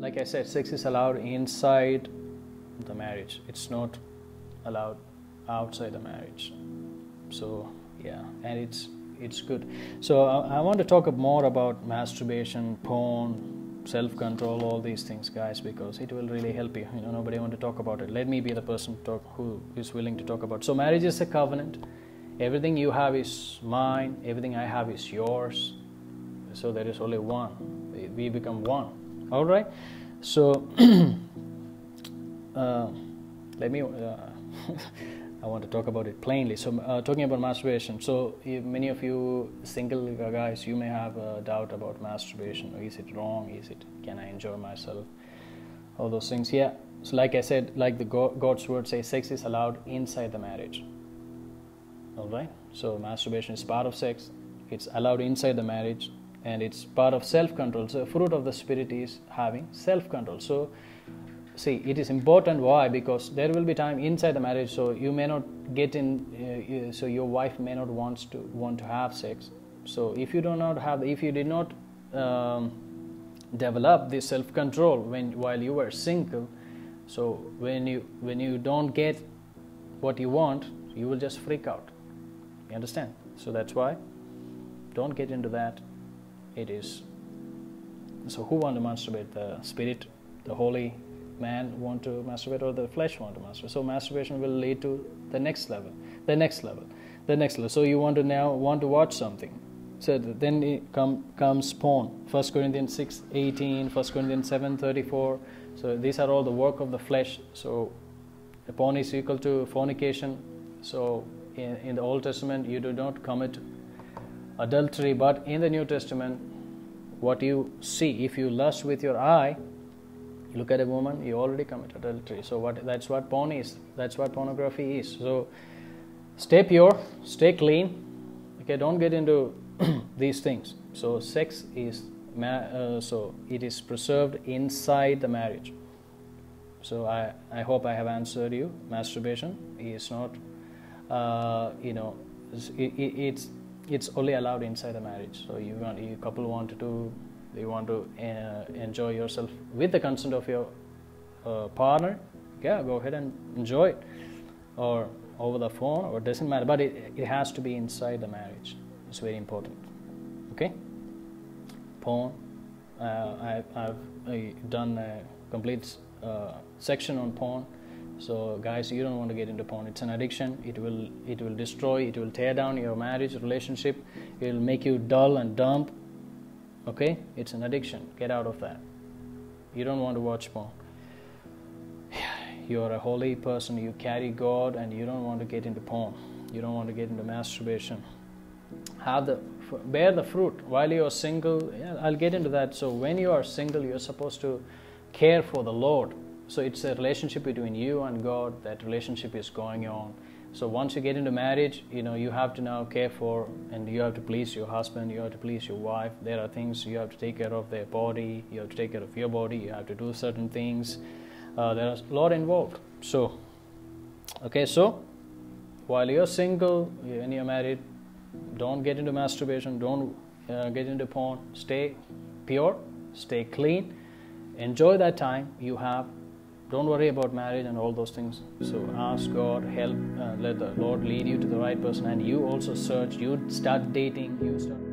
like I said, sex is allowed inside the marriage. It's not allowed outside the marriage. So yeah, and it's it's good. So I, I want to talk more about masturbation, porn, self-control, all these things, guys, because it will really help you. You know, nobody want to talk about it. Let me be the person talk who is willing to talk about. So marriage is a covenant. Everything you have is mine. Everything I have is yours. So there is only one. We become one. All right. So uh, let me. Uh, I want to talk about it plainly. So, uh, talking about masturbation. So, many of you single guys, you may have a doubt about masturbation. Is it wrong? Is it? Can I enjoy myself? All those things. Yeah. So, like I said, like the God's word says, sex is allowed inside the marriage. All right. So, masturbation is part of sex. It's allowed inside the marriage, and it's part of self-control. So, fruit of the spirit is having self-control. So see it is important why? Because there will be time inside the marriage so you may not get in uh, so your wife may not wants to want to have sex. So if you do not have if you did not um, develop this self control when while you were single so when you when you don't get what you want you will just freak out. You understand? So that's why don't get into that it is so who want to masturbate the spirit the holy man want to masturbate or the flesh want to masturbate. So masturbation will lead to the next level, the next level, the next level. So you want to now want to watch something. So then it come, comes porn. 1 Corinthians 6, 18, 1 Corinthians 7, 34. So these are all the work of the flesh. So porn is equal to fornication. So in, in the Old Testament, you do not commit adultery, but in the New Testament, what you see, if you lust with your eye, you look at a woman, you already commit adultery. So what that's what porn is. That's what pornography is. So stay pure, stay clean. Okay, don't get into these things. So sex is uh, so it is preserved inside the marriage. So I, I hope I have answered you. Masturbation is not, uh, you know, it, it, it's it's only allowed inside the marriage. So you want you couple want to you want to uh, enjoy yourself with the consent of your uh, partner yeah go ahead and enjoy it. Or over the phone or doesn't matter but it, it has to be inside the marriage. It's very important okay? Porn uh, I, I've done a complete uh, section on porn so guys you don't want to get into porn it's an addiction it will it will destroy it will tear down your marriage relationship it will make you dull and dumb Okay? It's an addiction. Get out of that. You don't want to watch porn. You're a holy person. You carry God and you don't want to get into porn. You don't want to get into masturbation. Have the bear the fruit while you're single. Yeah, I'll get into that. So when you are single, you're supposed to care for the Lord. So it's a relationship between you and God. That relationship is going on so once you get into marriage, you know you have to now care for and you have to please your husband, you have to please your wife. There are things you have to take care of their body, you have to take care of your body, you have to do certain things. Uh, there's a lot involved. So, okay, so while you're single and you're married, don't get into masturbation, don't uh, get into porn. Stay pure, stay clean, enjoy that time you have don't worry about marriage and all those things. So ask god help uh, let the lord lead you to the right person and you also search you start dating you start